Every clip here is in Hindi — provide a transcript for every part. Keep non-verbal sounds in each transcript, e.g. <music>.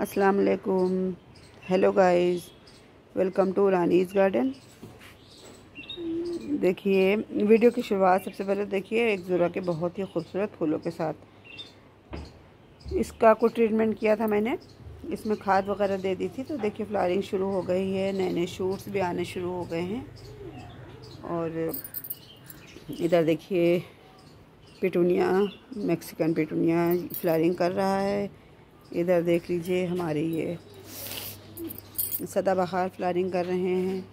अस्सलाम वालेकुम hello guys welcome to Rani's garden देखिए, वीडियो की शुरुआत सबसे पहले देखिए, एक ज़ुरा के बहुत ही खूबसूरत फूलों के साथ। इसका कोई ट्रीटमेंट किया था मैंने। इसमें खाद वगैरह दे दी थी तो देखिए फ्लावरिंग शुरू हो गई है। नए नए शूट्स भी आने शुरू हो गए हैं। और इधर देखिए, पिटूनिया मैक्सिकन पिटूनिया फ्लावरिंग कर रहा है। इधर देख लीजिए हमारी ये सदाबहार फ्लारिंग कर रहे हैं।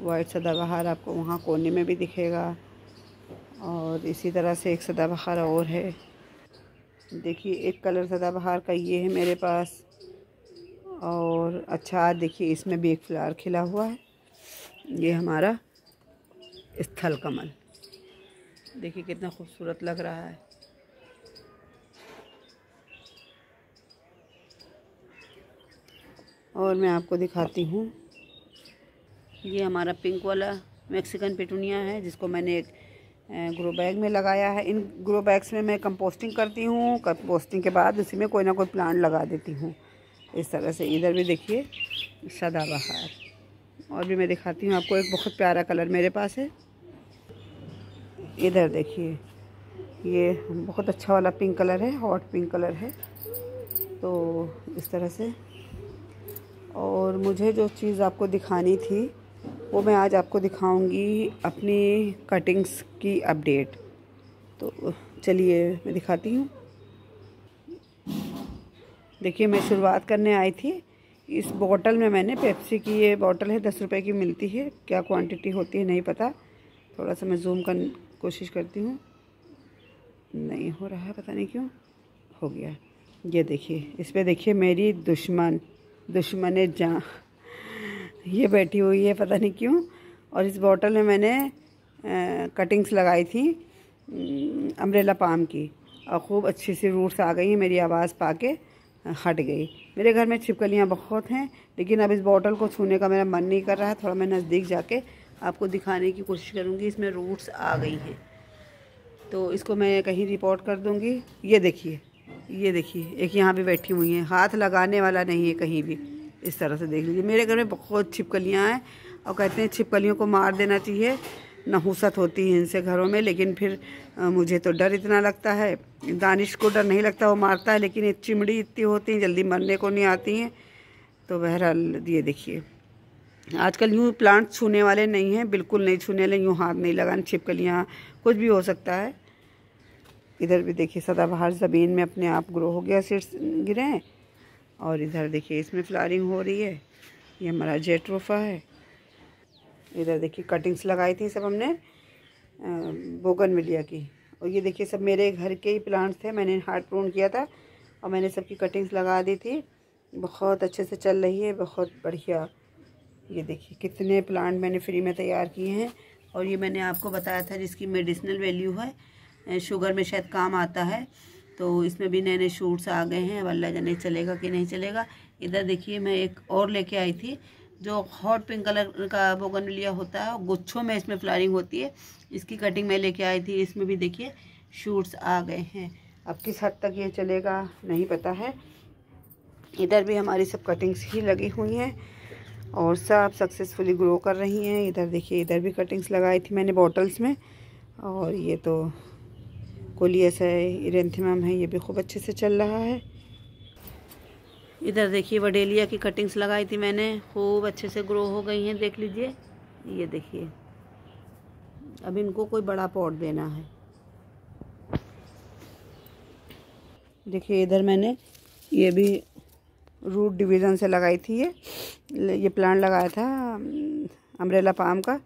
वाइट सदाबहार आपको वहाँ कोने में भी दिखेगा। और इसी तरह से एक सदाबहार और है। देखिए, एक कलर सदाबहार का ये है मेरे पास। और अच्छा देखिए, इसमें भी एक फ्लावर खिला हुआ है। ये हमारा स्थल कमल देखिए, कितना खूबसूरत लग रहा है। और मैं आपको दिखाती हूँ। ये हमारा पिंक वाला मैक्सिकन पिटूनिया है, जिसको मैंने एक ग्रो बैग में लगाया है। इन ग्रो बैग्स में मैं कंपोस्टिंग करती हूँ। कंपोस्टिंग के बाद उसी में कोई ना कोई प्लांट लगा देती हूँ। इस तरह से इधर भी देखिए सदाबहार और भी मैं दिखाती हूँ आपको, एक बहुत प्यारा कलर मेरे पास है। इधर देखिए, ये बहुत अच्छा वाला पिंक कलर है हॉट पिंक कलर है। तो इस तरह से और मुझे जो चीज़ आपको दिखानी थी, वो मैं आज आपको दिखाऊँगी अपनी कटिंग्स की अपडेट तो चलिए मैं दिखाती हूँ। देखिए, मैं शुरुआत करने आई थी। इस बॉटल में मैंने पेप्सी की ये बॉटल है, दस रुपए की मिलती है। क्या क्वांटिटी होती है, नहीं पता। थोड़ा सा मैं जूम कर कोशिश करती हूँ। नहीं हो रहा है, पता नहीं क्यों। हो गया। ये देखिए, इस पर देखिए मेरी दुश्मन। दुश्मन जहाँ। ये बैठी हुई है पता नहीं क्यों। और इस बॉटल में मैंने आ, कटिंग्स लगाई थी अम्ब्रेला पाम की। और ख़ूब अच्छे से रूट्स आ गई हैं मेरी आवाज़ पा के हट गई। मेरे घर में छिपकलियाँ बहुत हैं लेकिन अब इस बॉटल को छूने का मेरा मन नहीं कर रहा है। थोड़ा मैं नज़दीक जाके आपको दिखाने की कोशिश करूँगी इसमें रूट्स आ गई हैं। तो इसको मैं कहीं रिपोर्ट कर दूँगी। ये देखिए। ये देखिए, एक यहाँ भी बैठी हुई हैं। हाथ लगाने वाला नहीं है कहीं भी। इस तरह से देख लीजिए। मेरे घर में बहुत छिपकलियाँ हैं और कहते हैं छिपकलियों को मार देना चाहिए। नहुसत होती है इनसे घरों में, लेकिन फिर मुझे तो डर इतना लगता है। दानिश को डर नहीं लगता, वो मारता है, लेकिन चिमड़ी इतनी होती हैं, जल्दी मरने को नहीं आती हैं। तो बहरहाल, ये देखिए। आजकल यूँ प्लांट छूने वाले नहीं हैं, बिल्कुल नहीं छूने वाले, यूँ हाथ नहीं लगाने, छिपकलियाँ, कुछ भी हो सकता है। इधर भी देखिए, सदाबहार ज़मीन में अपने आप ग्रो हो गया सीड्स गिरे हैं। और इधर देखिए, इसमें फ्लारिंग हो रही है। ये हमारा जेट्रोफा है। इधर देखिए, कटिंग्स लगाई थी सब हमने बोगन की। और ये देखिए, सब मेरे घर के ही प्लांट्स थे, मैंने हार्ड प्रून किया था और मैंने सबकी कटिंग्स लगा दी थी। बहुत अच्छे से चल रही है, बहुत बढ़िया। ये देखिए, कितने प्लांट मैंने फ्री में तैयार किए हैं। और ये मैंने आपको बताया था जिसकी मेडिसिनल वैल्यू है शुगर में शायद काम आता है तो इसमें भी नए नए शूट्स आ गए हैं। अल्लाह जाने चलेगा कि नहीं चलेगा। इधर देखिए, मैं एक और लेके आई थी, जो हॉट पिंक कलर का बोगनविलिया होता है, गुच्छों में इसमें फ्लारिंग होती है। इसकी कटिंग मैं लेके आई थी, इसमें भी देखिए शूट्स आ गए हैं। अब किस हद तक ये चलेगा, नहीं पता है। इधर भी हमारी सब कटिंग्स ही लगी हुई हैं, और सब सक्सेसफुली ग्रो कर रही हैं। इधर देखिए, इधर भी कटिंग्स लगाई थी मैंने बॉटल्स में, और ये तो कोलियस है इरेंथीमम है, ये भी खूब अच्छे से चल रहा है। इधर देखिए वडेलिया की कटिंग्स लगाई थी मैंने, खूब अच्छे से ग्रो हो गई हैं, देख लीजिए। ये देखिए, अब इनको कोई बड़ा पॉट देना है। देखिए इधर मैंने ये भी रूट डिवीज़न से लगाई थी ये ये प्लांट लगाया था, अम्ब्रेला पाम का,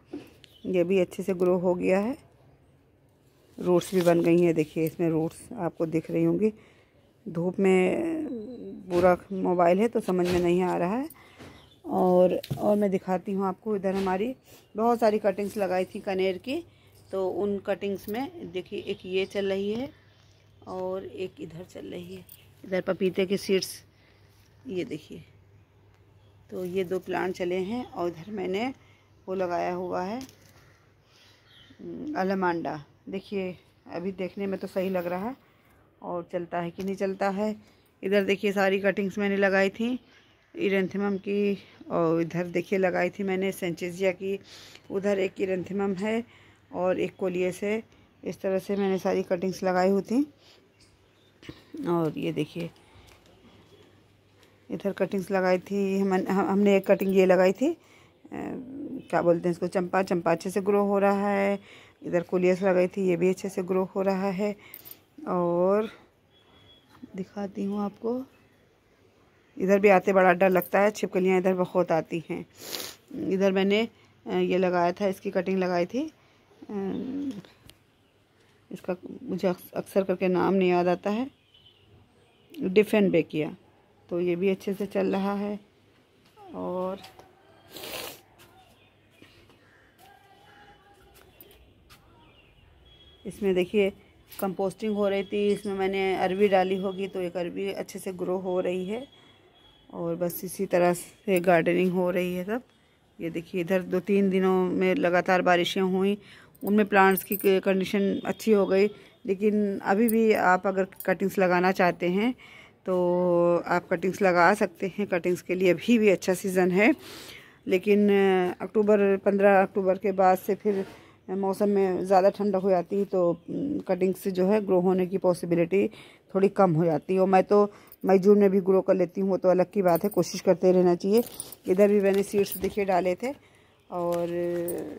ये भी अच्छे से ग्रो हो गया है। रूट्स भी बन गई हैं। देखिए, इसमें रूट्स आपको दिख रही होंगी। धूप में पूरा मोबाइल है तो समझ में नहीं आ रहा है। और और मैं दिखाती हूँ आपको इधर हमारी। बहुत सारी कटिंग्स लगाई थी कनेर की। तो उन कटिंग्स में देखिए, एक ये चल रही है और एक इधर चल रही है। इधर पपीते के सीड्स ये देखिए। तो ये दो प्लांट चले हैं और इधर मैंने वो लगाया हुआ है, अलमांडा। देखिए, अभी देखने में तो सही लग रहा है और चलता है कि नहीं चलता है। इधर देखिए, सारी कटिंग्स मैंने लगाई थी इरेंथमम की, और इधर देखिए, लगाई थी मैंने सेंचेजिया की। उधर एक इरेंथमम है और एक कोलियस है। इस तरह से मैंने सारी कटिंग्स लगाई हुई थी। और ये देखिए, इधर कटिंग्स लगाई थी। हम हमने एक कटिंग ये लगाई थी। क्या बोलते हैं इसको? चंपा चंपा अच्छे से ग्रो हो रहा है। इधर कोलियस लगाई थी, ये भी अच्छे से ग्रो हो रहा है। और दिखाती हूँ आपको। इधर भी आते बड़ा डर लगता है, छिपकलियाँ इधर बहुत आती हैं। इधर मैंने ये लगाया था, इसकी कटिंग लगाई थी। इसका मुझे अक्सर करके नाम नहीं याद आता है। डिफेंड बेकिया तो ये भी अच्छे से चल रहा है। और इसमें देखिए कंपोस्टिंग हो रही थी, इसमें मैंने अरबी डाली होगी तो एक अरबी अच्छे से ग्रो हो रही है। और बस इसी तरह से गार्डनिंग हो रही है सब। ये देखिए इधर दो तीन दिनों में लगातार बारिशें हुई। उनमें प्लांट्स की कंडीशन अच्छी हो गई। लेकिन अभी भी आप अगर कटिंग्स लगाना चाहते हैं तो आप कटिंग्स लगा सकते हैं। कटिंग्स के लिए अभी भी अच्छा सीज़न है। लेकिन, अक्टूबर, पंद्रह अक्टूबर के बाद से फिर मौसम में ज़्यादा ठंडक हो जाती है तो कटिंग से जो है ग्रो होने की पॉसिबिलिटी थोड़ी कम हो जाती है। और मैं तो मई जून में भी ग्रो कर लेती हूँ, वो तो अलग की बात है, कोशिश करते रहना चाहिए। इधर भी मैंने सीड्स देखिए डाले थे, और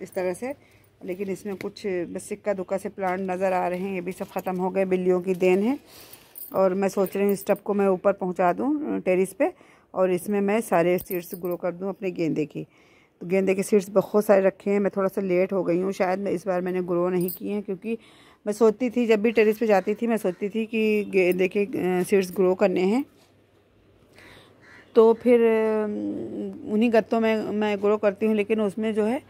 इस तरह से। लेकिन इसमें कुछ बस सिक्का दुक्का से प्लांट नज़र आ रहे हैं, ये भी सब ख़त्म हो गए, बिल्लियों की देन है। और मैं सोच रही हूँ इस टब को मैं ऊपर पहुँचा दूँ टेरिस पे, और इसमें मैं सारे सीड्स ग्रो कर दूँ अपने गेंदे की। तो गेंदे के सीड्स बहुत सारे रखे हैं। मैं थोड़ा सा लेट हो गई हूँ। शायद मैं इस बार मैंने ग्रो नहीं किए हैं क्योंकि मैं सोचती थी, जब भी टेरिस पे जाती थी, मैं सोचती थी कि गेंदे के सीड्स ग्रो करने हैं। तो फिर उन्हीं गत्तों में मैं ग्रो करती हूँ, लेकिन उसमें जो है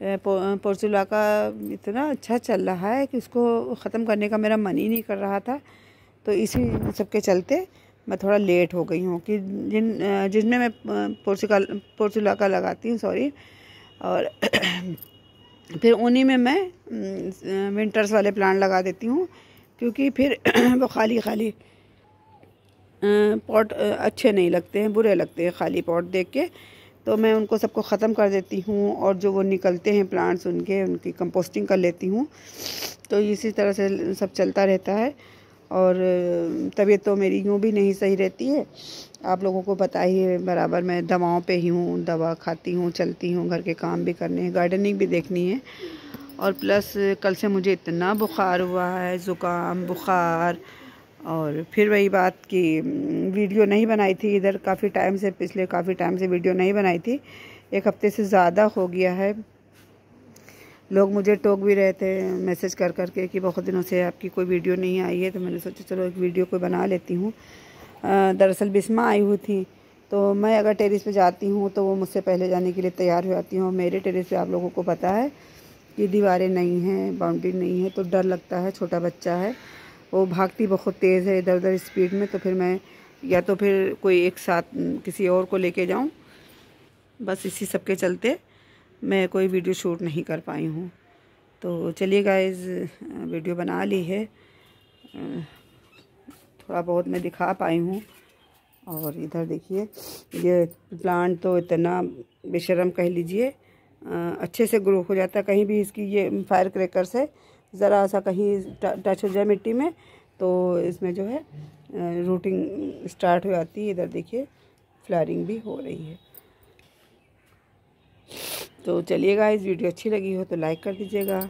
पोर्चुला का इतना अच्छा चल रहा है कि उसको ख़त्म करने का मेरा मन ही नहीं कर रहा था। तो इसी सब के चलते मैं थोड़ा लेट हो गई हूँ कि जिन जिनमें मैं पोर्चुका पोर्चुला का लगाती हूँ, सॉरी, और <clears throat> फिर उन्हीं में मैं विंटर्स वाले प्लांट लगा देती हूँ, क्योंकि फिर <clears throat> वो खाली खाली पॉट अच्छे नहीं लगते हैं, बुरे लगते हैं खाली पॉट देख के। तो मैं उनको सबको ख़त्म कर देती हूँ और जो वो निकलते हैं प्लांट्स उनके, उनकी कंपोस्टिंग कर लेती हूँ। तो इसी तरह से सब चलता रहता है। और तबीयत तो मेरी यूँ भी नहीं सही रहती है। आप लोगों को पता ही है, बराबर मैं दवाओं पे ही हूँ, दवा खाती हूँ, चलती हूँ, घर के काम भी करने हैं गार्डनिंग भी देखनी है। और प्लस कल से मुझे इतना बुखार हुआ है, ज़ुकाम, बुखार, और फिर वही बात कि वीडियो नहीं बनाई थी इधर, काफ़ी टाइम से, पिछले काफ़ी टाइम से वीडियो नहीं बनाई थी। एक हफ़्ते से ज़्यादा हो गया है लोग मुझे टोक भी रहे थे, मैसेज कर कर के कि बहुत दिनों से आपकी कोई वीडियो नहीं आई है तो मैंने सोचा चलो एक वीडियो कोई बना लेती हूँ। दरअसल बिस्मा आई हुई थी तो मैं अगर टेरिस पे जाती हूँ तो वो मुझसे पहले जाने के लिए तैयार हो जाती हूँ। मेरे टेरिस पे आप लोगों को पता है कि दीवारें नहीं हैं, बाउंड्री नहीं है तो डर लगता है, छोटा बच्चा है। वो भागती बहुत तेज़ है इधर उधर स्पीड में तो फिर मैं या तो फिर कोई एक साथ किसी और को लेके जाऊँ। बस इसी सब के चलते मैं कोई वीडियो शूट नहीं कर पाई हूँ। तो चलिए गाइस वीडियो बना ली है। थोड़ा बहुत मैं दिखा पाई हूँ। और इधर देखिए, ये प्लांट तो इतना बेशरम कह लीजिए अच्छे से ग्रो हो जाता है। कहीं भी इसकी ये फायर क्रैकर से ज़रा सा कहीं टच हो जाए मिट्टी में तो इसमें जो है रूटिंग स्टार्ट हो जाती है। इधर देखिए फ्लारिंग भी हो रही है। तो चलिएगा, इस वीडियो अच्छी लगी हो तो लाइक कर दीजिएगा।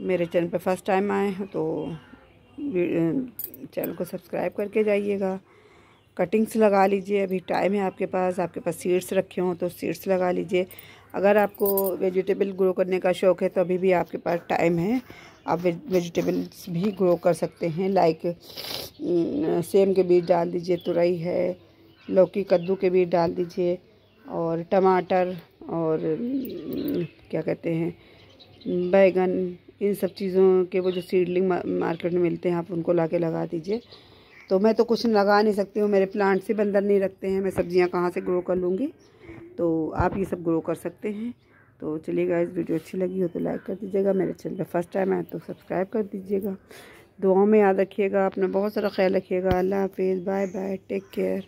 मेरे चैनल पर फ़र्स्ट टाइम आए हो तो चैनल को सब्सक्राइब करके जाइएगा। कटिंग्स लगा लीजिए, अभी टाइम है आपके पास आपके पास सीड्स रखे हों तो सीड्स लगा लीजिए। अगर आपको वेजिटेबल ग्रो करने का शौक़ है तो अभी भी आपके पास टाइम है। आप वेजिटेबल्स भी ग्रो कर सकते हैं, लाइक सेम के बीज डाल दीजिए, तुरई है, लौकी, कद्दू के बीज डाल दीजिए, और टमाटर और क्या कहते हैं, बैगन, इन सब चीज़ों के वो जो सीडलिंग मार्केट में मिलते हैं, आप उनको ला के लगा दीजिए। तो मैं तो कुछ लगा नहीं सकती हूँ, मेरे प्लांट से बंदर नहीं रखते हैं, मैं सब्ज़ियाँ कहाँ से ग्रो कर लूँगी। तो आप ये सब ग्रो कर सकते हैं। तो चलिएगा इस वीडियो अच्छी लगी हो तो लाइक कर दीजिएगा, मेरे चैनल पर फ़र्स्ट टाइम आए तो सब्सक्राइब कर दीजिएगा। दुआओं में याद रखिएगा, अपना बहुत सारा ख्याल रखिएगा। अल्लाह हाफिज़ बाय बाय टेक केयर